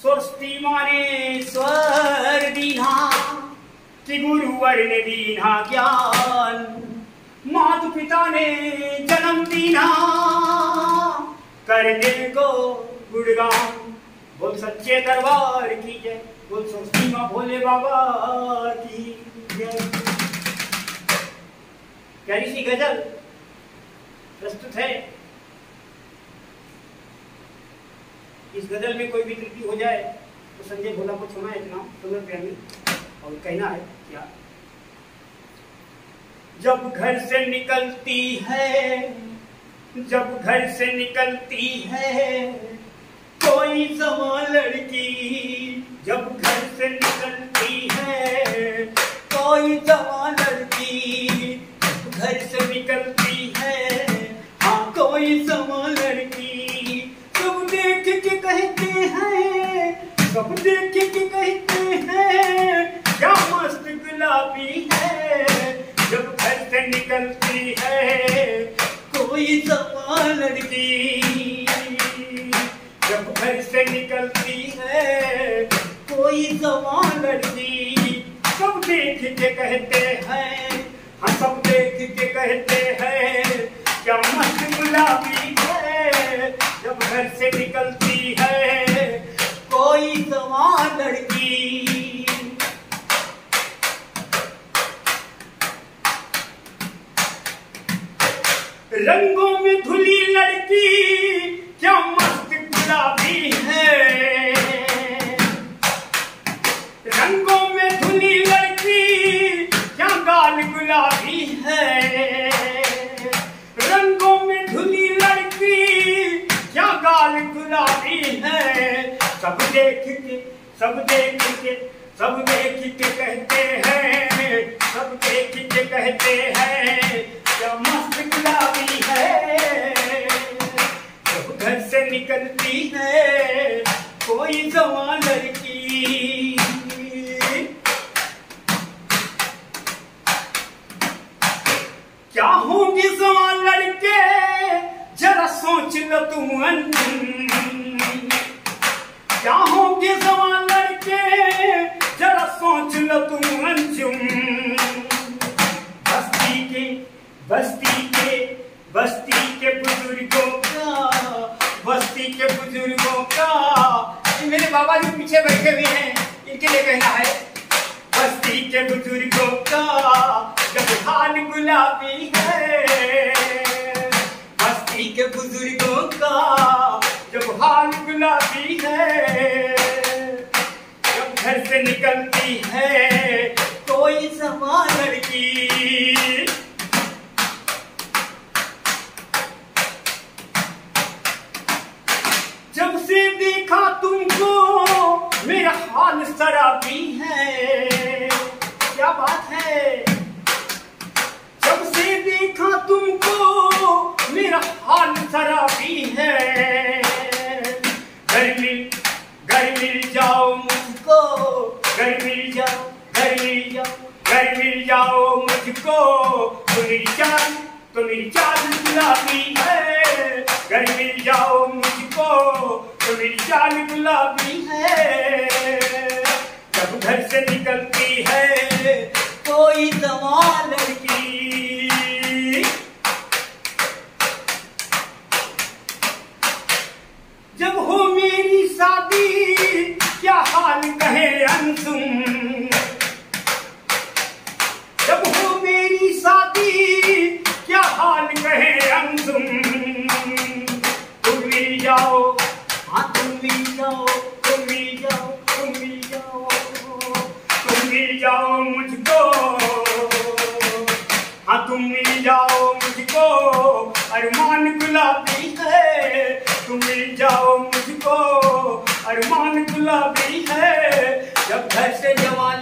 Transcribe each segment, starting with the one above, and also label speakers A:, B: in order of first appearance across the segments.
A: स्वस्ति माने स्वर दीना कि गुरुवर ने दीना ज्ञान माता पिता ने जन्म दीना करने को गुणगान, बोल सच्चे दरबार की जय। बोल स्वस्ति माँ भोले बाबा की जय। प्यारी सी गज़ल, प्रस्तुत है। इस गज़ल में कोई भी त्रुटि हो जाए तो संजय भोला को क्षमा इतना तुम्हें प्रेमी और कहना है क्या जब घर से निकलती है, जब घर से निकलती है, कोई समा लड़की जब घर से निकलती है, कोई जवा लड़की घर से सब के कहते हैं, क्या मस्त गुलाबी है। जब घर से निकलती है, कोई समा लड़की। जब घर से निकलती है, कोई समा लड़की। सब देख के कहते हैं हम सब देख के कहते हैं, क्या मस्त गुलाबी है। जब घर से निकलती रंगों में धुली लड़की क्या मस्त गुलाबी है। बाबा जी पीछे बैठे हुए हैं, इनके लिए कहना है, बस्ती के बुज़ुर्गों का हाल गुलाबी है। बस्ती के बुज़ुर्गों का जब हाल गुलाबी है। जब घर से निकलती है मेरी चाल तो मेरी चाल गुलाबी है। घर मिल जाओ मुझको तो मेरी चाल गुलाबी है। जब घर से निकलती है, कोई दवा लड़की। जब हो मेरी शादी, क्या हाल कहे अंतुम अरमान गुलाबी है। तुम मिल जाओ मुझको। अरमान गुलाबी है। जब घर से जवान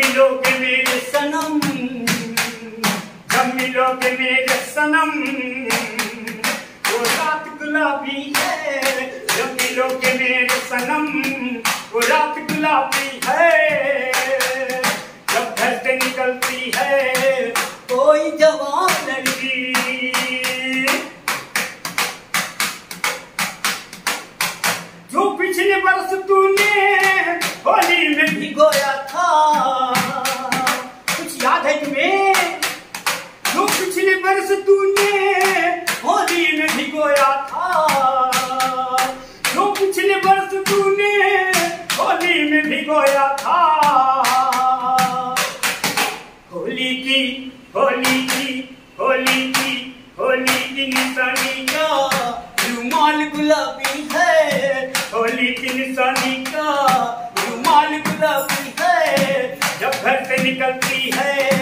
A: मिलोगे मेरे सनम जब मिलोगे मेरे सनम। वो रात गुलाबी है जब मिलोगे मेरे सनम। वो रात गुलाबी है। होली था। होली की होली की होली की होली की निशानी का रुमाल गुलाबी है होली की निशानी का। रुमाल गुलाबी है। जब घर से निकलती है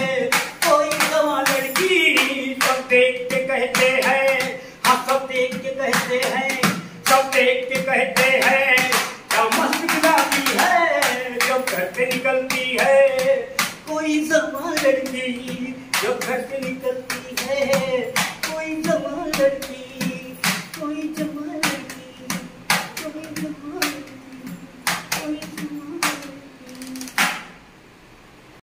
A: जवान लड़की